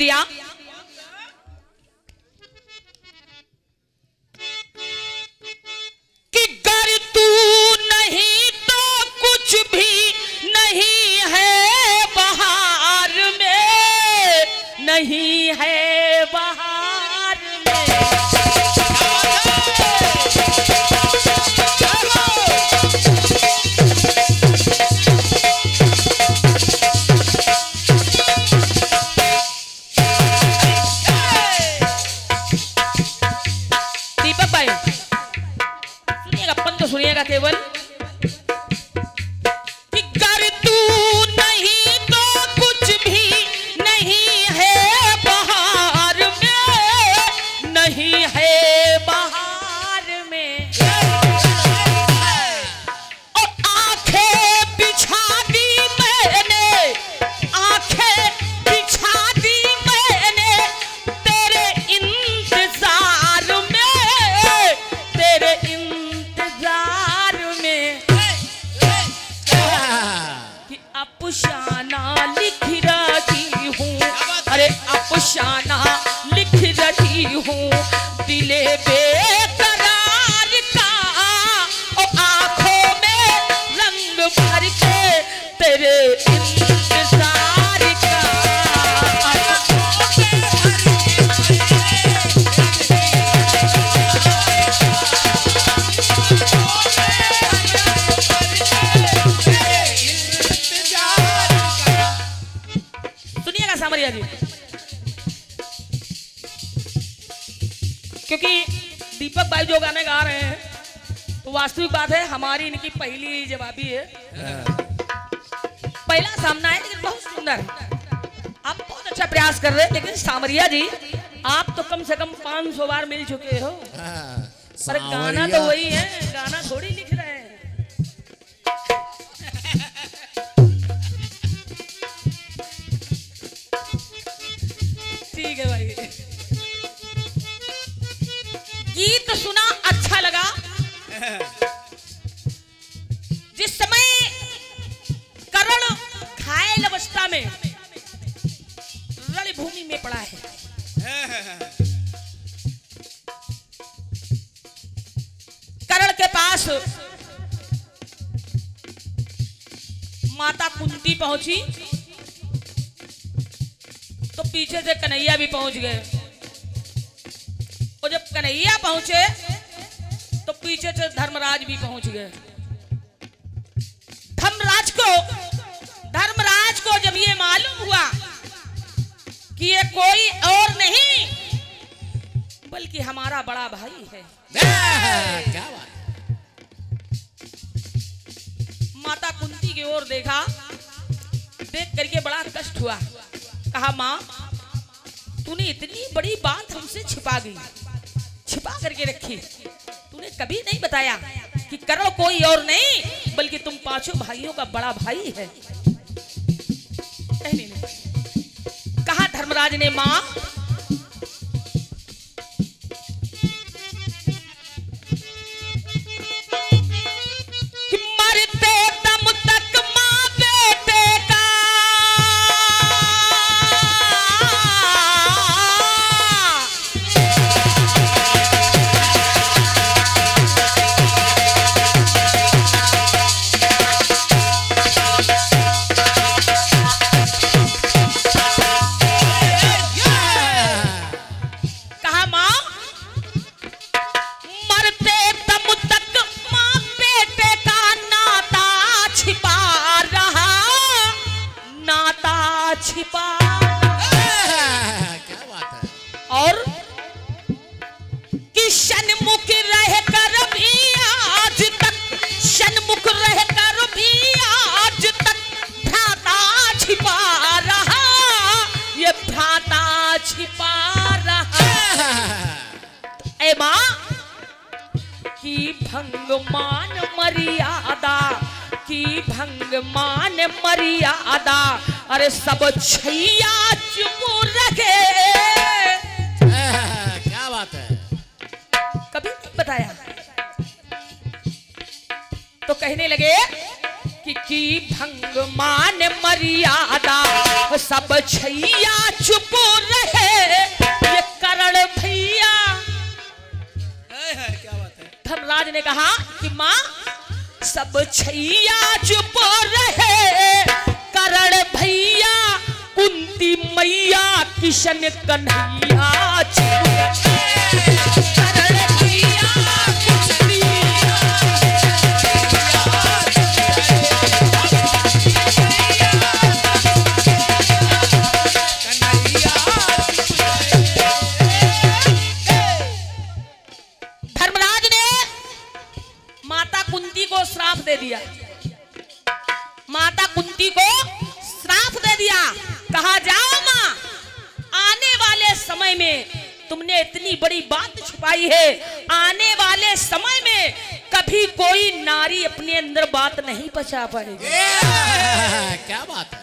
दिया। कि गर तू नहीं तो कुछ भी नहीं है बाहर में नहीं है सुनिएगा अपन तो सामरिया जी क्योंकि दीपक भाई जो गाने गा रहे हैं तो वास्तविक बात है हमारी इनकी पहली जवाबी है। पहला सामना है लेकिन बहुत सुंदर आप बहुत अच्छा प्रयास कर रहे हैं लेकिन सामरिया जी आप तो कम से कम 500 बार मिल चुके हो। पर गाना तो वही है गाना थोड़ी लिख में रणभूमि में पड़ा है। करण के पास माता कुंती पहुँची। तो पीछे से कन्हैया भी पहुँच गए। और जब कन्हैया पहुँचे तो पीछे से धर्मराज भी पहुँच गए। धर्मराज को धर्मराज को जब ये मालूम हुआ कि ये कोई और नहीं बल्कि हमारा बड़ा भाई है। क्या बात माता कुंती की ओर देखा देख करके बड़ा कष्ट हुआ। कहा माँ तूने इतनी बड़ी बात हमसे छिपा गई छिपा करके रखी। तूने कभी नहीं बताया कि करो कोई और नहीं बल्कि तुम पाँचों भाइयों का बड़ा भाई है। धर्मराज ने माँ मरिया आदा अरे सब छैया चुप रखे। क्या बात है? कभी नहीं बताया। तो कहने लगे कि की भंग मान मरियादा सब छैया चुप रहे ये करण भैया। क्या बात है? धर्मराज ने कहा कि माँ सब छैया चुप रहे। करण भैया कुंती मैया किशन कन्हैया अपने अंदर बात नहीं बचा पाएँगे। क्या बात है?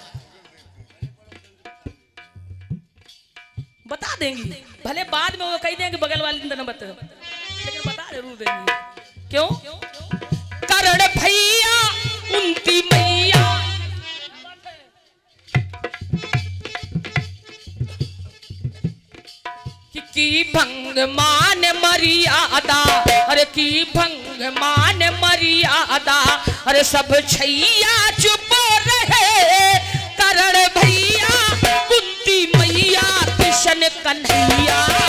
बता देंगे। भले बाद में वो कह देंगे बगल वाले दिन तो बता। लेकिन बता ज़रूर देंगे। क्यों? करण भैया उनकी मैया। की भंग मान मरिया अदा अरे की भंग मान मरियादा। अरे सब छैया चुप रहे। करण भैया कुंती मैया कृष्ण कन्हैया।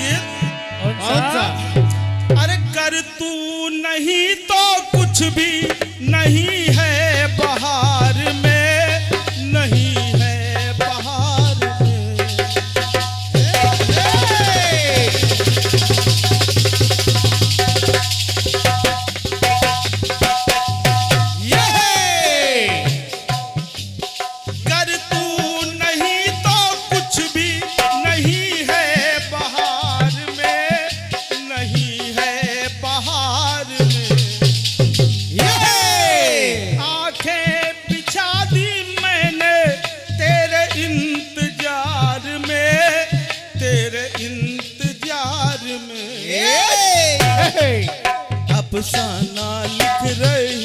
गीत? कौन सा अरे कर तू नहीं तो कुछ भी नहीं अफसाना लिख रही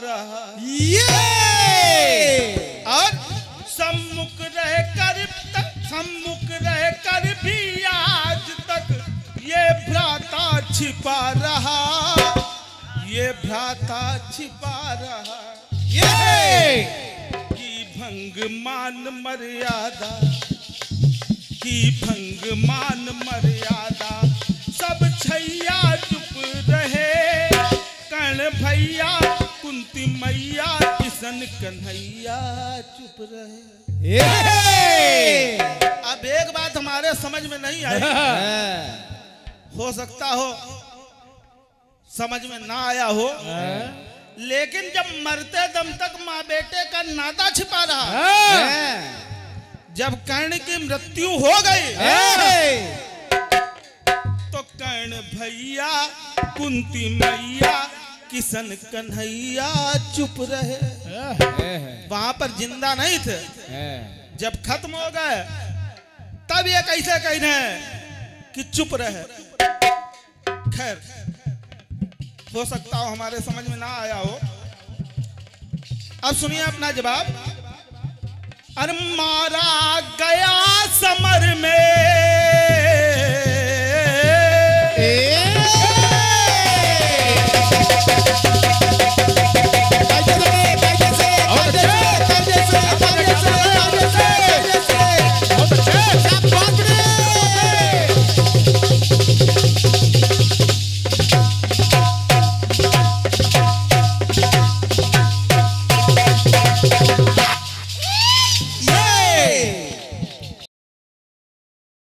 रहा। ये और सम्मुख रह कर सम्मुख रह कर भी आज तक ये भ्राता छिपा रहा। ये भ्राता छिपा रहा। ये की भंग मान मर्यादा की भंग मान मर्यादा। सब छैया चुप रहे कर्ण भैया किशन कन्हैया चुप रहे। अब एक बात हमारे समझ में नहीं आई। हो। सकता हो समझ में ना आया हो लेकिन जब मरते दम तक माँ बेटे का नाता छिपा रहा जब कर्ण की मृत्यु हो गई तो कर्ण भैया कुंती मैया किशन कन्हैया चुप रहे। वहाँ पर ज़िंदा नहीं थे। जब खत्म हो गए, तब ये कैसे कह रहे कि चुप रहे। खैर, हो सकता हो हमारे समझ में ना आया हो। अब सुनिए अपना जवाब। अरे मारा गया